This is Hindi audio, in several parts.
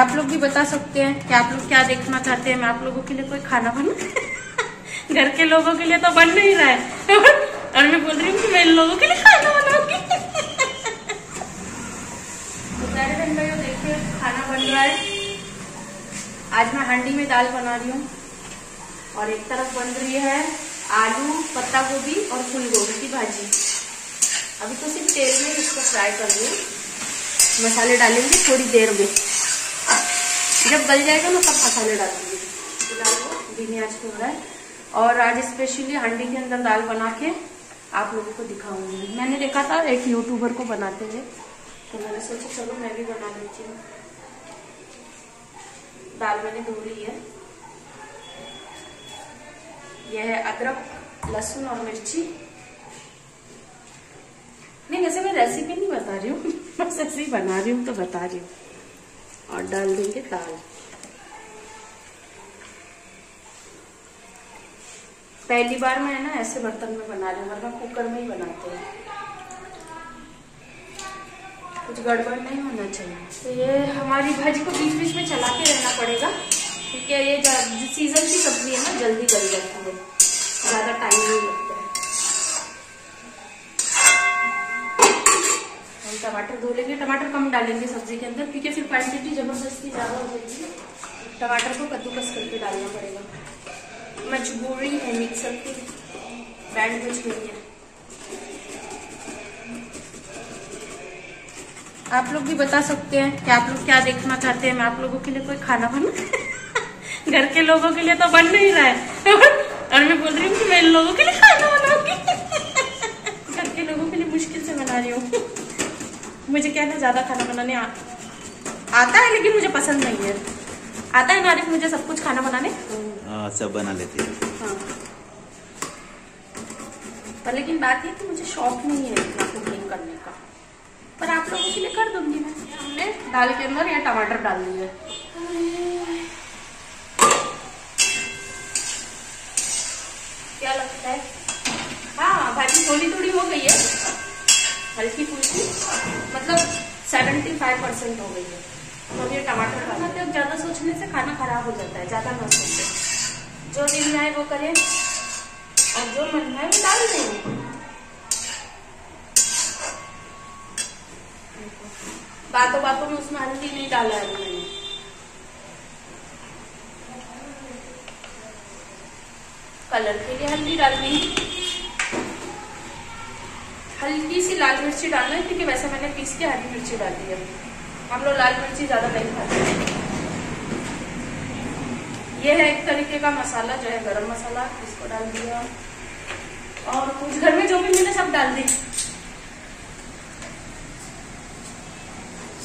आप लोग भी बता सकते हैं कि आप लोग क्या देखना चाहते हैं। मैं आप लोगों के लिए कोई खाना बना घर के लोगों के लिए तो बन नहीं रहा है। और मैं बोल रही हूँ कि मैं लोगों के लिए खाना बनाऊँगी। तो देखिए, खाना बन रहा है। आज मैं हांडी में दाल बना रही हूँ। और एक तरफ़ बन रही है आलू, पत्ता गोभी और फूल गोभी की भाजी। अभी तो सिर्फ़ तेल में इसको फ्राई कर रही हूँ। मसाले डालेंगे थोड़ी देर में। जब गल जाएगा ना, तब मसाले डालेंगे। फ़िलहाल वो धीमी आँच पे हो रहा है। और आज स्पेशली हांडी के अंदर दाल बना के आप लोगों को दिखाऊँगी। मैंने देखा था, एक यूट्यूबर को बनाते हुए। तो मैंने सोचा, चलो मैं भी बना लेती हूँ। दाल मैंने धो ली है। यह है अदरक, लहसुन और मिर्ची। नहीं, वैसे मैं रेसिपी नहीं बता रही हूँ। बस ऐसे ही बना रही हूँ तो बता रही हूँ। और डाल देंगे दाल। पहली बार मैं ना ऐसे बर्तन में बना रही हूँ, वरना कुकर में ही बनाते हैं। कुछ गड़बड़ नहीं होना चाहिए। तो ये हमारी भाजी को बीच बीच में चला के रहना पड़ेगा, क्योंकि ये सीज़न की सब्ज़ी है ना, जल्दी गल जाती है। ज़्यादा टाइम नहीं लगता। टमाटर धो लेंगे। टमाटर कम डालेंगे सब्ज़ी के अंदर, क्योंकि फिर क्वांटिटी ज़बरदस्ती ज़्यादा हो जाएगी टमाटर को कद्दूकस करके डालना पड़ेगा। मजबूरी है मिक्सर की। बैंड गई है। आप लोग भी बता सकते हैं कि आप लोग क्या देखना चाहते हैं। मैं आप लोगों के लिए कोई खाना बना घर के लोगों के लिए तो बन नहीं रहा है। और मैं बोल रही हूँ कि मैं इन लोगों के लिए खाना बनाऊँगी घर के लोगों के लिए मुश्किल से बना रही हूँ मुझे क्या ना ज़्यादा खाना बनाने आ, आता है लेकिन मुझे पसंद नहीं है। आता है नारिक मुझे सब कुछ खाना बनाने? हाँ सब बना लेती है। हाँ। पर लेकिन बात ये कि मुझे शौक नहीं है इतना कुकिंग करने का। पर आप लोगों के लिए कर दूँगी मैं। हमने दाल के अंदर या टमाटर डाल दिए। क्या लगता है? हाँ भाजी थोड़ी थोड़ी हो गई है। हल्की फुल्की मतलब सेवेंटी फाइव परसेंट हो गई है। तो ये टमाटर डालना तो ज़्यादा सोचने से खाना खराब हो जाता है, ज़्यादा ना सोचे। जो में आए वो करें, और जो मन है वो डाल दें। बातों बातों में उसमें हल्दी नहीं डाला है मैंने। कलर के लिए हल्दी डालनी हल्की सी लाल मिर्ची डालना है, क्योंकि वैसे मैंने पीस के हरी मिर्ची डाली है। हम लोग लाल मिर्ची ज़्यादा नहीं खाते। ये है एक तरीके का मसाला जो है, गरम मसाला, इसको डाल दिया। और कुछ घर में जो भी मिले सब डाल दी।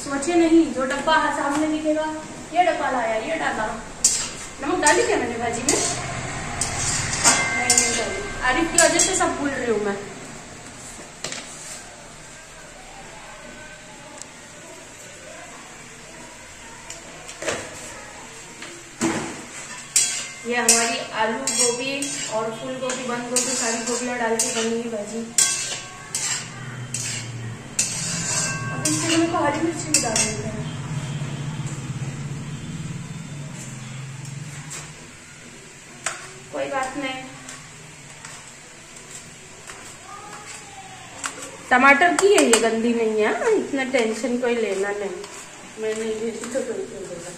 सोचे नहीं, जो डब्बा सामने दिखेगा, ये डब्बा लाया, ये डाला। नमक डाली क्या मैंने भाजी में? नहीं नहीं डाली। आरिफ की वजह से सब भूल रही हूँ मैं। ये हमारी आलू गोभी और फूल गोभी, बंद गोभी सारी गोभियाँ डाल के बनी हुई भाजी। अब इसके लिए को हरी मिर्ची भी डाल देते हैं। कोई बात नहीं। टमाटर की है ये गंदी नहीं है, इतना टेंशन कोई लेना नहीं। मैं नहीं भेजी तो कोई देगा।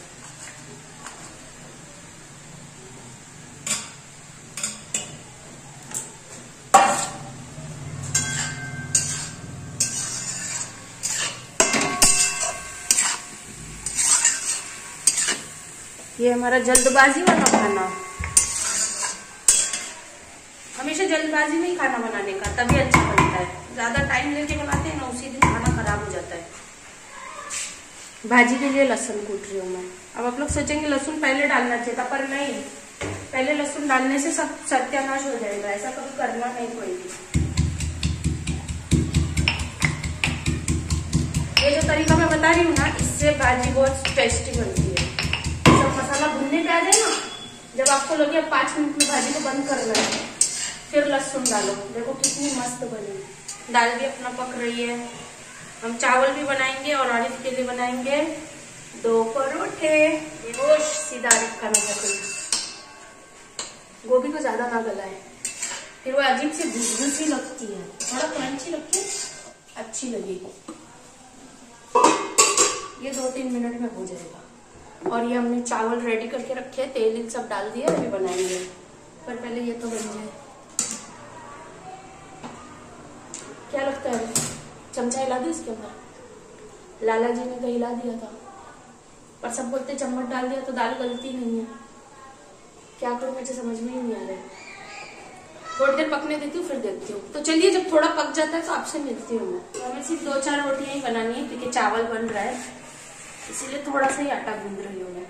ये हमारा जल्दबाजी वाला खाना। हमेशा जल्दबाजी में ही खाना बनाने का, तभी अच्छा बनता है। ज़्यादा टाइम लेके बनाते हैं ना, उसी दिन खाना खराब हो जाता है। भाजी के लिए लहसुन कूट रही हूँ मैं। अब आप लोग सोचेंगे लहसुन पहले डालना चाहिए था, पर नहीं। पहले लहसुन डालने से सब सत्यानाश हो जाएगा, ऐसा कभी करना नहीं कोई भी। ये जो तरीका मैं बता रही हूँ ना, इससे भाजी बहुत टेस्टी बनती है। मसाला भुनने पे आ जाए ना, जब आपको लगे पाँच मिनट में भाजी को बंद करना है, फिर लहसुन डालो। देखो कितनी मस्त बनी। दाल भी अपना पक रही है। हम चावल भी बनाएँगे और आरिफ के लिए बनाएँगे दो परोठे। सीधा आरिफ खाना था गोभी को ज़्यादा ना गलाए। फिर वो अजीब से भुजभुज सी लगती है। थोड़ा क्रंची है, अच्छी लगेगी। ये दो तीन मिनट में हो जाएगा। और ये हमने चावल रेडी करके रखे हैं, तेल सब डाल दिया अभी बनाएँगे। पर पहले ये तो बन जाए। क्या लगता है? चमचा हिला दी इसके अंदर? लाला जी ने तो हिला दिया था। पर सब बोलते चम्मच डाल दिया तो दाल गलती नहीं है। क्या करूँ, मुझे समझ में ही नहीं आ रहा है। थोड़ी देर पकने देती हूँ, फिर देखती हूँ। तो चलिए, जब थोड़ा पक जाता है तो आपसे मिलती हूँ मैं। हमें सिर्फ़ दो चार रोटियाँ ही बनानी है, क्योंकि चावल बन रहा है। इसीलिए थोड़ा सा ही आटा गूंद रही हूँ मैं।